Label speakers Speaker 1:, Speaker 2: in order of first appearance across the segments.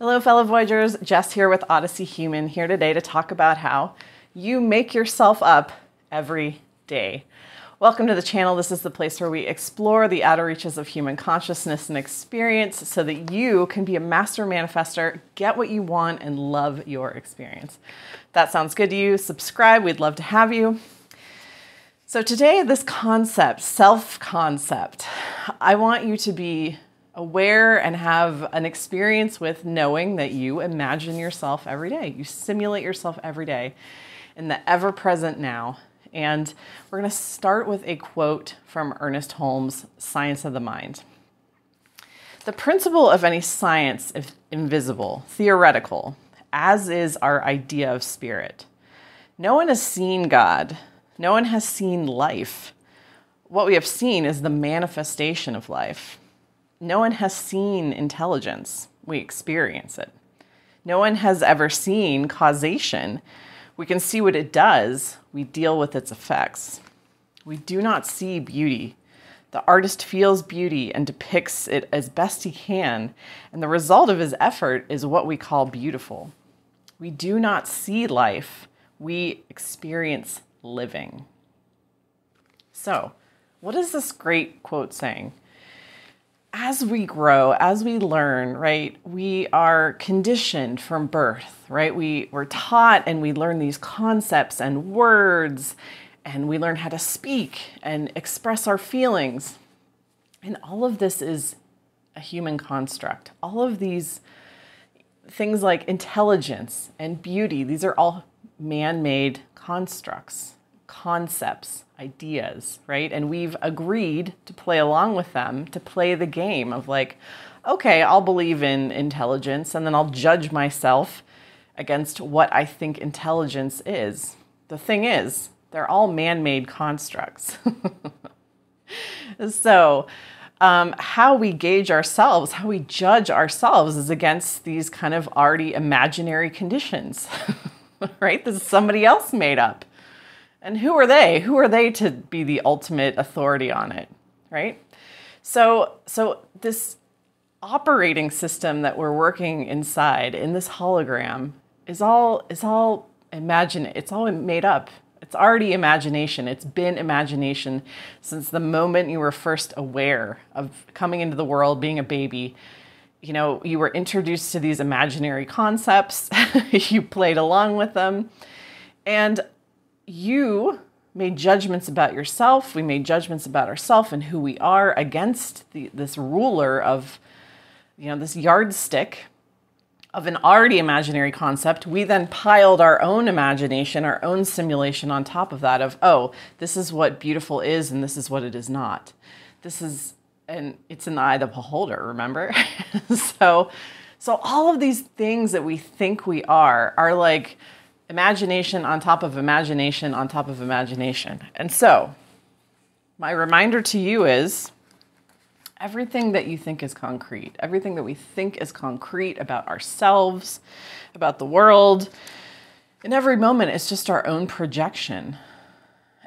Speaker 1: Hello, fellow Voyagers. Jess here with Odyssey Human, here today to talk about how you make yourself up every day. Welcome to the channel. This is the place where we explore the outer reaches of human consciousness and experience so that you can be a master manifester, get what you want, and love your experience. If that sounds good to you, subscribe. We'd love to have you. So, today, this concept, self concept, I want you to be aware and have an experience with knowing that you imagine yourself every day. You simulate yourself every day in the ever present now. And we're going to start with a quote from Ernest Holmes' Science of the Mind. The principle of any science is invisible, theoretical, as is our idea of spirit. No one has seen God, no one has seen life. What we have seen is the manifestation of life. No one has seen intelligence. We experience it. No one has ever seen causation. We can see what it does. We deal with its effects. We do not see beauty. The artist feels beauty and depicts it as best he can, and the result of his effort is what we call beautiful. We do not see life, we experience living. So, what is this great quote saying? As we grow, as we learn, right, we are conditioned from birth, right? We, we're taught and we learn these concepts and words, and we learn how to speak and express our feelings. And all of this is a human construct. All of these things like intelligence and beauty, these are all man made constructs, concepts ideas, right? And we've agreed to play along with them to play the game of like, okay, I'll believe in intelligence and then I'll judge myself against what I think intelligence is. The thing is, they're all man made constructs. so, um, how we gauge ourselves, how we judge ourselves is against these kind of already imaginary conditions, right? This is somebody else made up. And who are they? Who are they to be the ultimate authority on it, right? So, so this operating system that we're working inside in this hologram is all is all imagine it's all made up. It's already imagination. It's been imagination since the moment you were first aware of coming into the world being a baby. You know you were introduced to these imaginary concepts. You played along with them. And you made judgments about yourself. We made judgments about ourselves and who we are against the, this ruler of, you know, this yardstick of an already imaginary concept. We then piled our own imagination, our own simulation on top of that of, oh, this is what beautiful is and this is what it is not. This is, and it's in the eye of the beholder, remember? so, so all of these things that we think we are are like, imagination on top of imagination on top of imagination. And so, my reminder to you is everything that you think is concrete, everything that we think is concrete about ourselves, about the world, in every moment, it's just our own projection.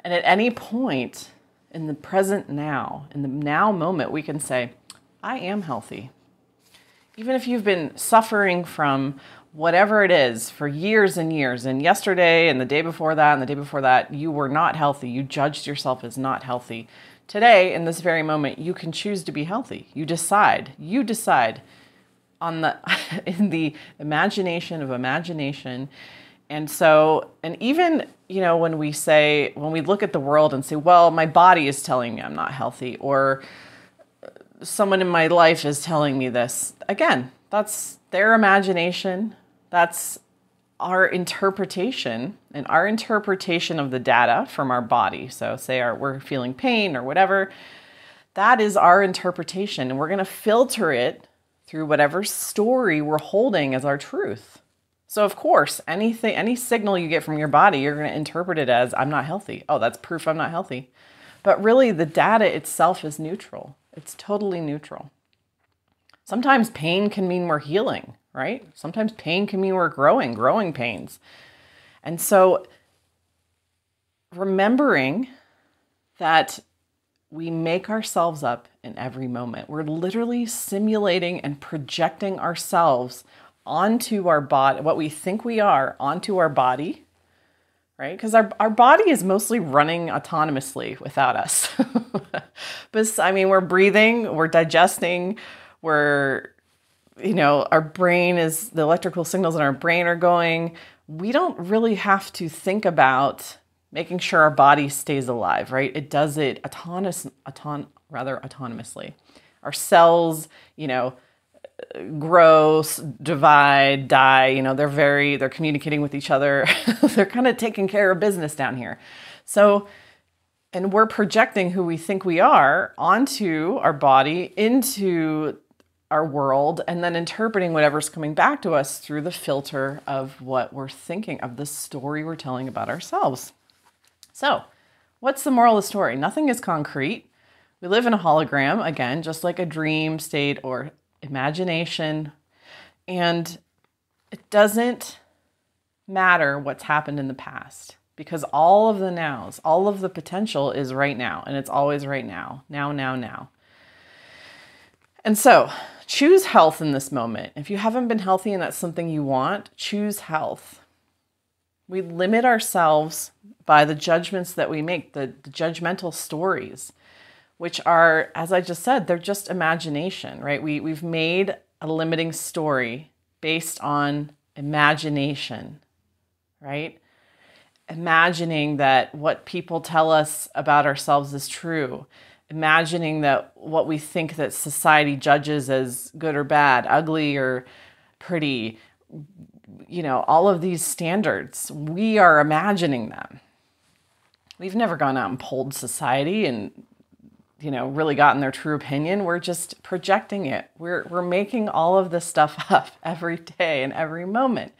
Speaker 1: And at any point in the present now, in the now moment, we can say, I am healthy. Even if you've been suffering from whatever it is for years and years and yesterday and the day before that and the day before that you were not healthy. You judged yourself as not healthy. Today in this very moment you can choose to be healthy. You decide. You decide on the in the imagination of imagination. And so and even you know when we say when we look at the world and say well my body is telling me i'm not healthy or uh, someone in my life is telling me this again that's their imagination, that's our interpretation and our interpretation of the data from our body. So, say our, we're feeling pain or whatever, that is our interpretation, and we're going to filter it through whatever story we're holding as our truth. So, of course, anything, any signal you get from your body, you're going to interpret it as I'm not healthy. Oh, that's proof I'm not healthy. But really, the data itself is neutral. It's totally neutral. Sometimes pain can mean we're healing, right? Sometimes pain can mean we're growing, growing pains. And so remembering that we make ourselves up in every moment. We're literally simulating and projecting ourselves onto our body, what we think we are, onto our body, right? Because our, our body is mostly running autonomously without us. but I mean, we're breathing, we're digesting, we're, you know, our brain is, the electrical signals in our brain are going. We don't really have to think about making sure our body stays alive, right? It does it autonomous, auton, rather autonomously. Our cells, you know, grow, divide, die. You know, they're very, they're communicating with each other. they're kind of taking care of business down here. So, and we're projecting who we think we are onto our body, into our world, and then interpreting whatever's coming back to us through the filter of what we're thinking, of the story we're telling about ourselves. So, what's the moral of the story? Nothing is concrete. We live in a hologram, again, just like a dream state or imagination. And it doesn't matter what's happened in the past because all of the nows, all of the potential is right now, and it's always right now. Now, now, now. And so choose health in this moment. If you haven't been healthy and that's something you want, choose health. We limit ourselves by the judgments that we make, the, the judgmental stories which are, as I just said, they're just imagination, right? We, we've made a limiting story based on imagination, right? Imagining that what people tell us about ourselves is true. Imagining that what we think that society judges as good or bad, ugly or pretty, you know, all of these standards, we are imagining them. We've never gone out and polled society and you know, really gotten their true opinion. We're just projecting it. We're, we're making all of this stuff up every day and every moment.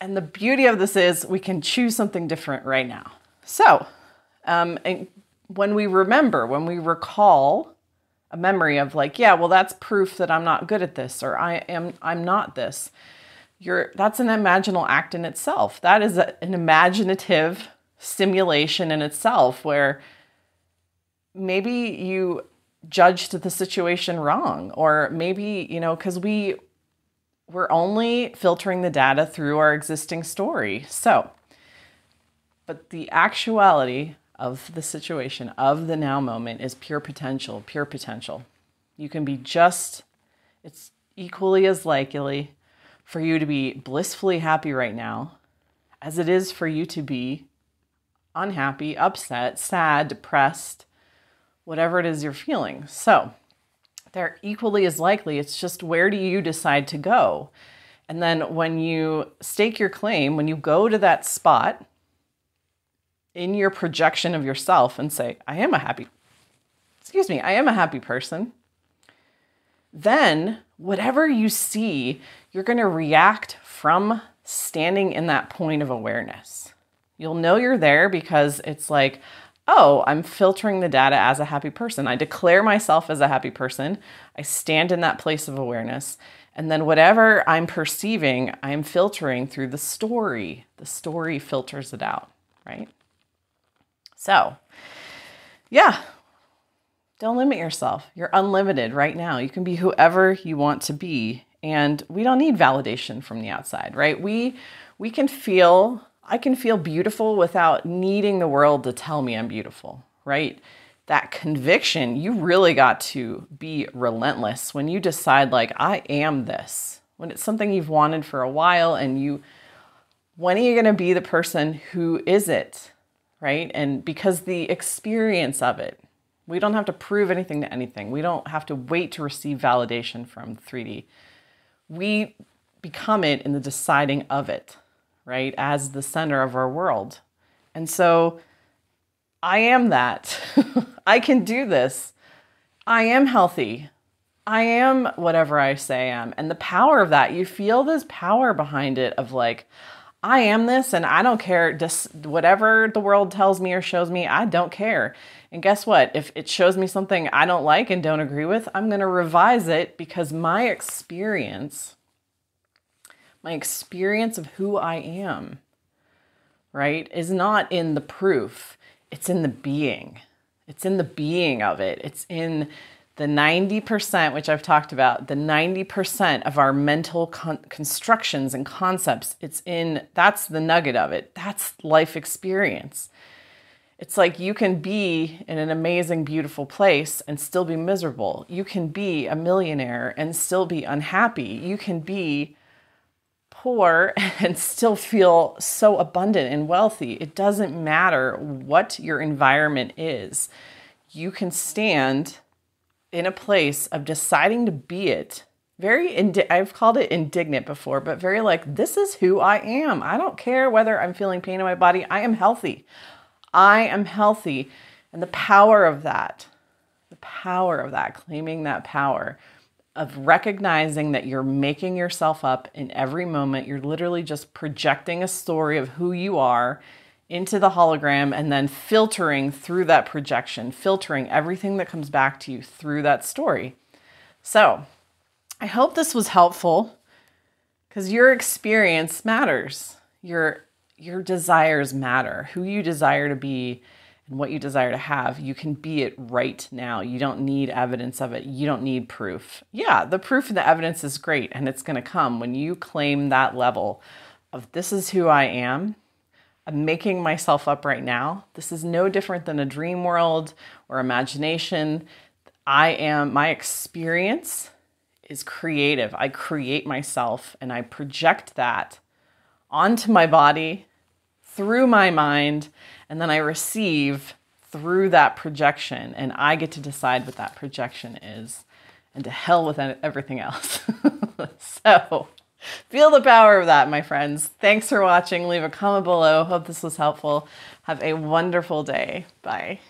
Speaker 1: And the beauty of this is we can choose something different right now. So, um, when we remember, when we recall a memory of like, yeah, well, that's proof that I'm not good at this or I am, I'm not this. You're, that's an imaginal act in itself. That is a, an imaginative simulation in itself where maybe you judged the situation wrong or maybe you know because we we're only filtering the data through our existing story so but the actuality of the situation of the now moment is pure potential pure potential you can be just it's equally as likely for you to be blissfully happy right now as it is for you to be unhappy upset sad depressed whatever it is you're feeling. So they're equally as likely. It's just where do you decide to go? And then when you stake your claim, when you go to that spot in your projection of yourself and say, I am a happy, excuse me, I am a happy person, then whatever you see, you're going to react from standing in that point of awareness. You'll know you're there because it's like, oh, I'm filtering the data as a happy person. I declare myself as a happy person. I stand in that place of awareness. And then whatever I'm perceiving, I'm filtering through the story. The story filters it out, right? So, yeah, don't limit yourself. You're unlimited right now. You can be whoever you want to be. And we don't need validation from the outside, right? We we can feel I can feel beautiful without needing the world to tell me I'm beautiful, right? That conviction, you really got to be relentless when you decide, like, I am this. When it's something you've wanted for a while and you, when are you going to be the person who is it, right? And because the experience of it, we don't have to prove anything to anything. We don't have to wait to receive validation from 3D. We become it in the deciding of it right, as the center of our world. And so I am that. I can do this. I am healthy. I am whatever I say I am. And the power of that, you feel this power behind it of like, I am this and I don't care. Just whatever the world tells me or shows me, I don't care. And guess what? If it shows me something I don't like and don't agree with, I'm going to revise it because my experience my experience of who I am, right, is not in the proof, it's in the being. It's in the being of it. It's in the 90%, which I've talked about, the 90% of our mental con- constructions and concepts, it's in that's the nugget of it. That's life experience. It's like you can be in an amazing, beautiful place and still be miserable. You can be a millionaire and still be unhappy. You can be poor and still feel so abundant and wealthy. It doesn't matter what your environment is. You can stand in a place of deciding to be it. Very, indi- I've called it indignant before, but very like, this is who I am. I don't care whether I'm feeling pain in my body. I am healthy. I am healthy. And the power of that, the power of that, claiming that power of recognizing that you're making yourself up in every moment. You're literally just projecting a story of who you are into the hologram and then filtering through that projection, filtering everything that comes back to you through that story. So, I hope this was helpful because your experience matters. Your your desires matter. Who you desire to be and what you desire to have, you can be it right now. You don't need evidence of it. You don't need proof. Yeah, the proof and the evidence is great and it's going to come when you claim that level of this is who I am. Making myself up right now. This is no different than a dream world or imagination. I am, my experience is creative. I create myself and I project that onto my body through my mind, and then I receive through that projection, and I get to decide what that projection is. And to hell with everything else. so, feel the power of that, my friends. Thanks for watching. Leave a comment below. Hope this was helpful. Have a wonderful day. Bye.